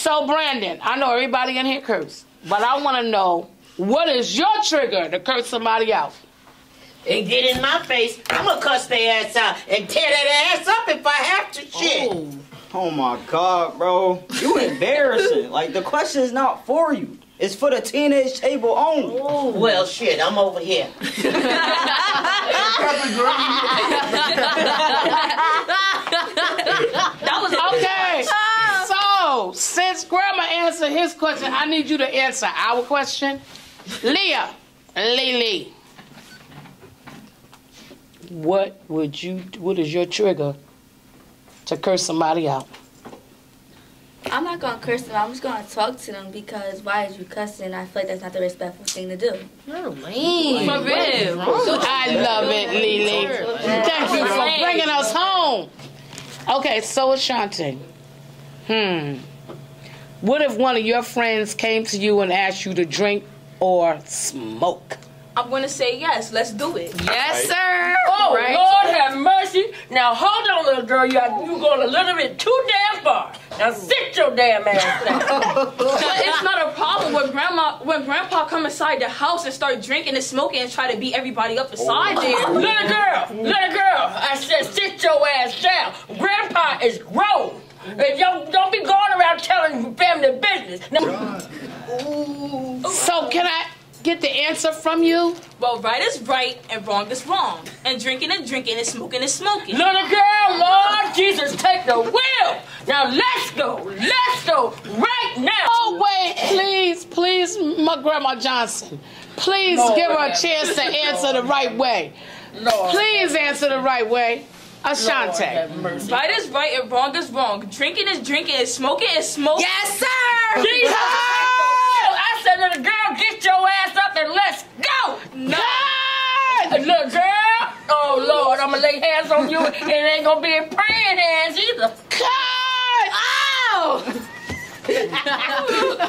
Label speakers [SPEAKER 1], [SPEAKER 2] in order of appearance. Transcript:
[SPEAKER 1] So, Brandon, I know everybody in here curse, but I want to know what is your trigger to curse somebody out?
[SPEAKER 2] They get in my face, I'm gonna cuss their ass out and tear that ass up if I have to. Shit.
[SPEAKER 3] Oh. oh my god, bro. You embarrassing. like the question is not for you. It's for the teenage table only.
[SPEAKER 2] Oh, well, shit, I'm over here.
[SPEAKER 1] that was okay. So, since Grandma answered his question, I need you to answer our question. Leah, Lily, what would you? What is your trigger to curse somebody out?
[SPEAKER 4] I'm not gonna curse them. I'm just gonna talk to them because why is you cussing? I feel like that's not the respectful thing to do.
[SPEAKER 5] You're lame.
[SPEAKER 4] For real.
[SPEAKER 1] I love it, Lily. Thank you for bringing us home. Okay, so Ashante. Hmm. What if one of your friends came to you and asked you to drink or smoke?
[SPEAKER 6] I'm gonna say yes. Let's do it.
[SPEAKER 5] Yes, sir.
[SPEAKER 7] Oh
[SPEAKER 5] Right.
[SPEAKER 7] Lord have mercy! Now hold on, little girl. You you going a little bit too damn far. Now sit your damn ass down.
[SPEAKER 6] It's not a problem when grandma, when grandpa come inside the house and start drinking and smoking and try to beat everybody up inside oh. there.
[SPEAKER 7] little girl, little girl. I said sit your ass down. Grandpa is grown. And don't don't be going around telling family business. Now,
[SPEAKER 1] So can I get the answer from you?
[SPEAKER 6] Well, right is right and wrong is wrong. And drinking is drinking and smoking is smoking.
[SPEAKER 7] little girl, Lord Jesus, take the wheel. Now let's go. Let's go right now.
[SPEAKER 1] Oh wait, please, please, my grandma Johnson. Please
[SPEAKER 7] Lord
[SPEAKER 1] give her a chance to
[SPEAKER 7] mercy.
[SPEAKER 1] answer the right way.
[SPEAKER 7] Lord
[SPEAKER 1] Please answer the right way. Ashante.
[SPEAKER 6] Right is right and wrong is wrong. Drinking is drinking and smoking is smoking.
[SPEAKER 5] Yes, sir mercy.
[SPEAKER 7] Jesus! I said, little girl, get your ass up and let's go.
[SPEAKER 1] No. God.
[SPEAKER 7] Little girl, oh Lord, I'm gonna lay hands on you and it ain't gonna be in praying hands either. God! Oh!